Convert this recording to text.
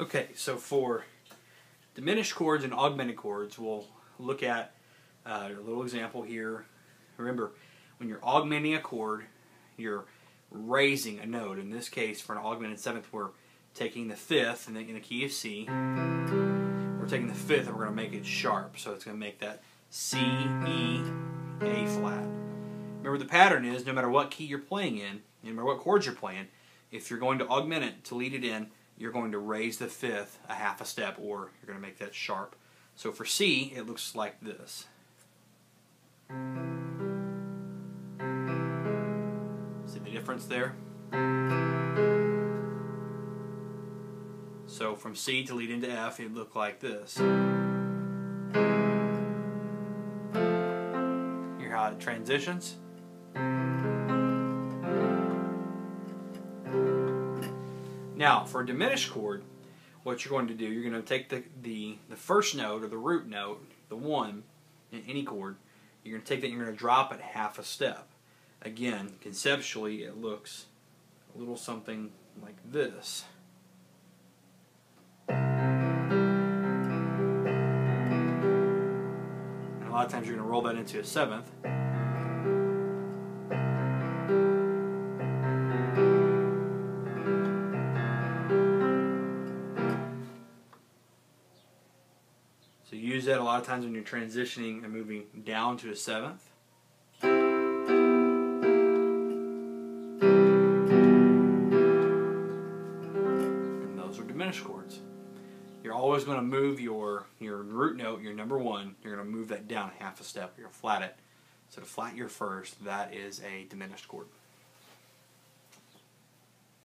Okay, so for diminished chords and augmented chords, we'll look at uh, a little example here. Remember, when you're augmenting a chord, you're raising a note. In this case, for an augmented seventh, we're taking the fifth in the, in the key of C. We're taking the fifth and we're going to make it sharp. So it's going to make that C, E, A flat. Remember the pattern is no matter what key you're playing in, no matter what chords you're playing, if you're going to augment it to lead it in, you're going to raise the fifth a half a step or you're going to make that sharp. So for C, it looks like this. See the difference there? So from C to lead into F, it looked like this. Hear how it transitions? Now, for a diminished chord, what you're going to do, you're going to take the, the, the first note or the root note, the one, in any chord, you're going to take that and you're going to drop it half a step. Again, conceptually, it looks a little something like this. And a lot of times you're going to roll that into a seventh. So use that a lot of times when you're transitioning and moving down to a seventh. And those are diminished chords. You're always going to move your, your root note, your number one, you're going to move that down a half a step. You're going to flat it. So to flat your first, that is a diminished chord.